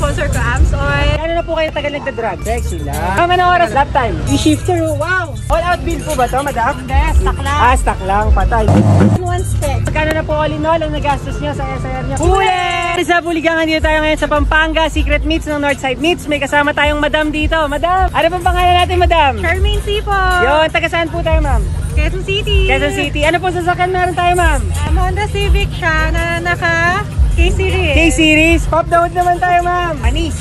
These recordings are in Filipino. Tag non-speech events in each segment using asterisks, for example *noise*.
sponsor ko, Ams Oil. Ano na po kayo tagal nagda-drug? Sexy lang. Tama na oras, lap time. I-shifter, wow! All out bill po ba to, madam? Hindi, stock lang. Ah, stock lang, patay. One spec. Magkano na po all in all ang nagastos nyo sa SIR nyo? Huli! Sa Buligangan dito tayo ngayon sa Pampanga, Secret Meats ng Northside Meats. May kasama tayong madam dito. Madam, ano pong pangalan natin, madam? Charmaine C po. Yun, taga saan po tayo, ma'am? Quezon City. Quezon City. Ano po sasakyan meron tayo, ma'am? Um, Honda Civic siya na naka K-Series. K-Series. Pop down naman tayo, ma'am. Anis.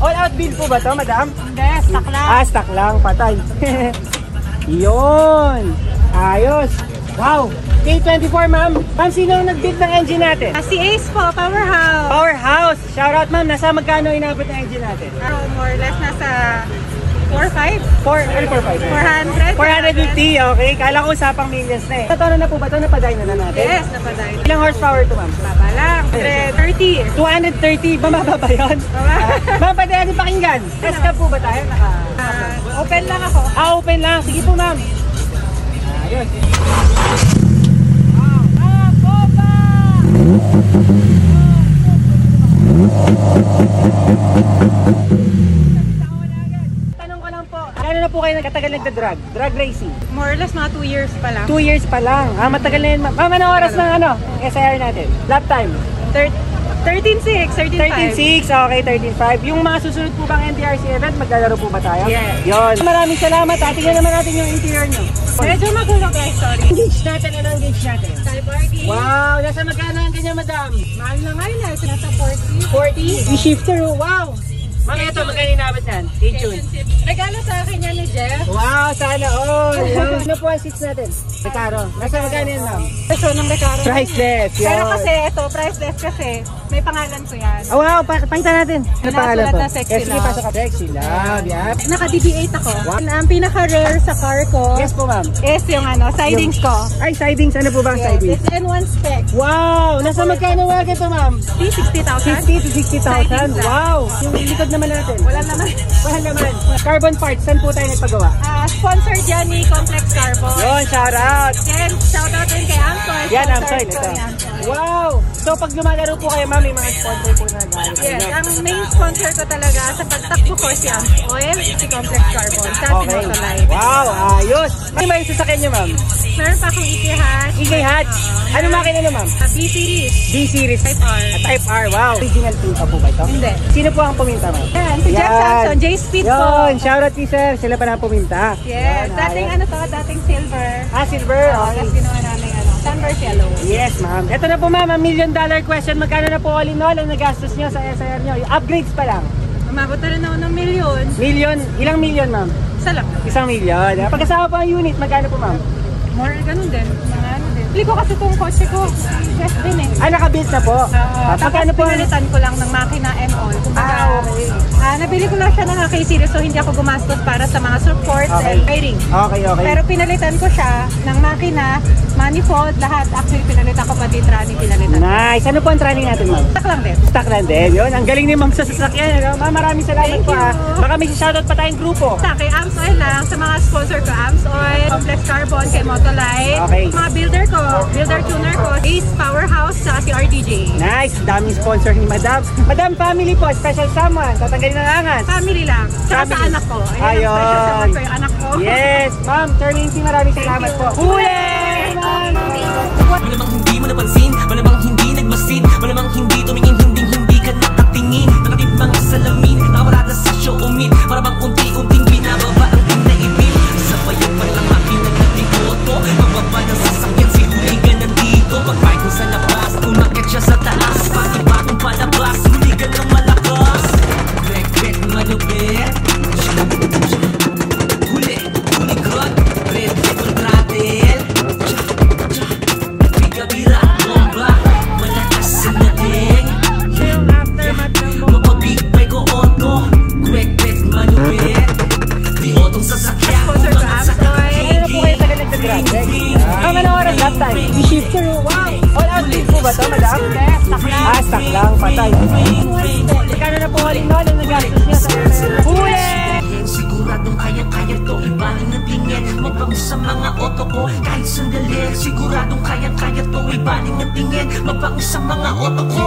All out bill po ba to, madam? Hindi, stock lang. Ah, stock lang, patay. *laughs* Yun. Ayos. Wow. K24, ma'am. Ma'am, sino ang nag-build ng engine natin? Ah, si Ace po, Powerhouse. Powerhouse. Shoutout, ma'am. Nasa magkano inabot ng engine natin? So, more or less nasa 4-5. 4, ano 4, 5? 400. 450, okay. Kala ko usapang millions na eh. Totoo na po ba ito? Napaday na na natin? Yes, napaday. Ilang horsepower to, ma'am? Baba lang. 130. 230, bumaba ba yun? Baba. Ah, ma'am, pwede natin pakinggan. Test cab po ba tayo? Naka... Ah, open lang ako. Ah, open lang. Sige po, ma'am. Ayos. Ah, boba! Tanong ko lang po, Kano na po kayo nagkatagal nagda-drug? Drug racing? More or less mga 2 years pa lang. 2 years pa lang. Ah, matagal na yun. ma'am. Ma'am, anong oras ng ano? SIR natin? Lap time? Thir- 13.6, 13.5. 13.6, okay, 13.5. Yung mga susunod po bang NDRC event, maglalaro po ba tayo? Yes. Yun. Maraming salamat. At tingnan naman natin yung interior nyo. Medyo magulo guys, sorry. *laughs* Gauge natin, ano ang gauge natin? Type RD. Wow, nasa magkano ang kanya, madam? Mahal na ngayon nasa 40. 40. I-shifter, wow. Ma'am, ito, magkano inabot yan? Stay. Regalo sa akin yan ni Jeff. Wow, sana all. *laughs* Ano po ang seats natin? Recaro. Nasa magkano yan, ma'am? Peso ng Recaro. Priceless. Yun. Pero kasi ito, priceless kasi may pangalan ko yan. Oh, wow, pa pakita natin. Ano pangalan to? na Sexy yes, sige, Love. pasok ka. Sexy Love, yeah. Naka DB8 ako. Ang pinaka-rare sa car ko Yes po, ma'am. is yung ano, sidings ko. Ay, sidings. Ano po ba ang Yes, sidings? it's N1 spec. Wow! Nasa magkano nga ito, ma'am? 60,000. 50 to 60,000. Sidings lang. Wow! Yung likod naman natin. Wala naman. *laughs* Wala naman. Carbon parts, saan po tayo nagpagawa? Ah, sponsored yan ni Complex Carbon. Yun, shout out! Then, shoutout din kay Amsoy. Yan, ko Ito. Wow! So, pag lumalaro po kayo, ma'am, may mga sponsor po na nag Yes, ang main sponsor ko talaga sa pagtakbo ko si Amsoil, si Complex Carbon, sa Okay. Sinotolite. Wow, ayos! Ano ba yung sasakyan nyo, ma'am? Meron pa akong. Igay Hatch. Ano makina nyo, ma'am? Ah, B-Series. D-Series. Type R. Ah, Type R, wow. Original pa po ba ito? Hindi. Sino po ang puminta, ma'am? Yan, si Jeff Yan. Samson, J-Speed po. Yun, shout out kay sir. Sila pa na puminta. Yes, Yan, dating ano to, dating silver. Ah, silver. Oo, Okay. tapos ginawa namin ano, sunburst yellow. Yes, ma'am. Ito na po, ma'am, ang million dollar question. Magkano na po all in all ang nagastos nyo sa SIR nyo? Yung upgrades pa lang. Umabot na rin ako ng million. Million, ilang million, ma'am? Isa lang. Isang million. Pagkasama po ang unit, magkano po, ma'am? More, ganun din. Bili ko kasi itong kotse ko. Yes din eh. Ah, nakabuild na po. Oo. Ah, tapos po? pinalitan ko lang ng makina and all. Kumbaga, Ah, okay. ah, nabili ko lang siya ng K-Series so hindi ako gumastos para sa mga supports Okay. and wiring. Okay, okay. Pero pinalitan ko siya ng makina, manifold, lahat. Actually, pinalitan ko pati trani, pinalitan. Nice. Ano po ang training natin, ma'am? Tak lang din. Stock lang din. Yun, ang galing ni ma'am sa sasakyan. Ano? Ma'am, maraming salamat Thank po. you. Ah. Baka may shoutout pa tayong grupo. Sa kay Amps Oil lang, sa mga sponsor ko, Amps Oil, Complex Carbon, kay Motolite, Okay. mga builder ko, builder tuner ko, Ace Powerhouse, saka si RDJ. Nice. Daming sponsor ni Madam. Madam Family po, special someone. Tatanggalin ng angas. Family lang. Saka sa anak ko. Ayun, Ayun. special salamat ko yung anak ko. Yes, ma'am. Lindsay, maraming salamat po. Huli! All out din po ba madam? Ah, stock lang, patay. Magkano na po all in all ang niya sa Huli! Siguradong kaya-kaya to Ibaling ng tingin Magbango sa mga oto ko Kahit sandali Siguradong kaya-kaya to Ibaling ng tingin Magbango sa mga oto ko